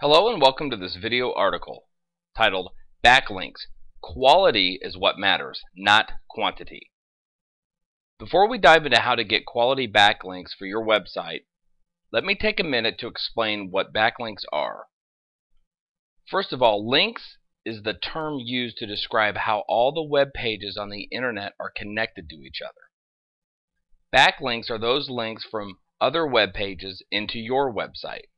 Hello and welcome to this video article titled Backlinks Quality is what matters, not quantity. Before we dive into how to get quality backlinks for your website, let me take a minute to explain what backlinks are. First of all, links is the term used to describe how all the web pages on the internet are connected to each other. Backlinks are those links from other web pages into your website.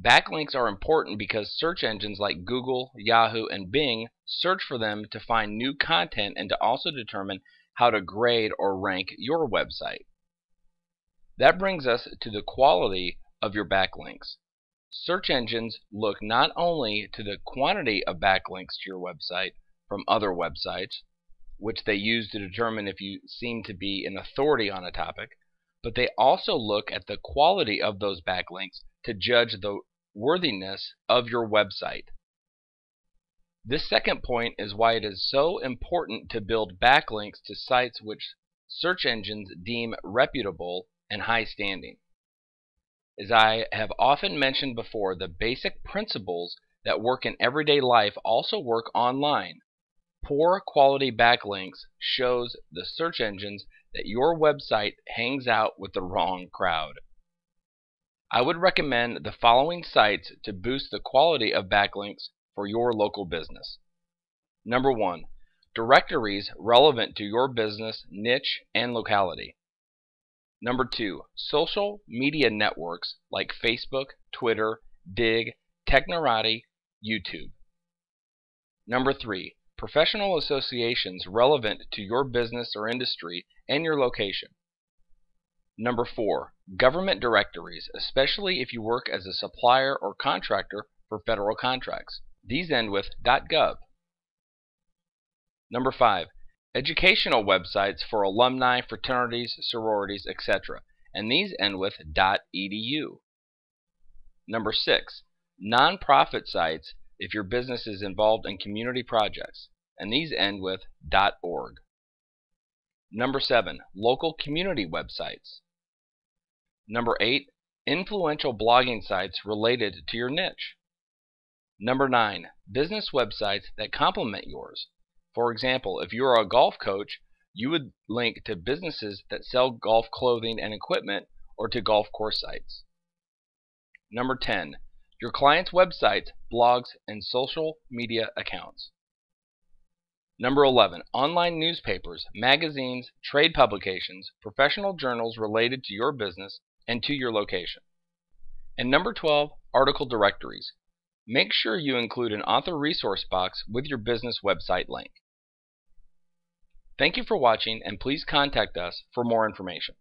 Backlinks are important because search engines like Google, Yahoo, and Bing search for them to find new content and to also determine how to grade or rank your website. That brings us to the quality of your backlinks. Search engines look not only to the quantity of backlinks to your website from other websites, which they use to determine if you seem to be an authority on a topic, but they also look at the quality of those backlinks to judge the worthiness of your website. This second point is why it is so important to build backlinks to sites which search engines deem reputable and high standing. As I have often mentioned before, the basic principles that work in everyday life also work online. Poor quality backlinks shows the search engines that your website hangs out with the wrong crowd. I would recommend the following sites to boost the quality of backlinks for your local business. Number one, directories relevant to your business, niche, and locality. Number two, social media networks like Facebook, Twitter, Digg, Technorati, YouTube. Number three, professional associations relevant to your business or industry and your location. Number four, government directories, especially if you work as a supplier or contractor for federal contracts. These end with .gov. Number five, educational websites for alumni, fraternities, sororities, etc. And these end with .edu. Number six, nonprofit sites if your business is involved in community projects. And these end with .org. Number seven, local community websites. Number eight, influential blogging sites related to your niche. Number nine, business websites that complement yours. For example, if you are a golf coach, you would link to businesses that sell golf clothing and equipment or to golf course sites. Number 10, your client's websites, blogs, and social media accounts. Number 11. Online newspapers, magazines, trade publications, professional journals related to your business and to your location. And number 12. Article directories. Make sure you include an author resource box with your business website link. Thank you for watching and please contact us for more information.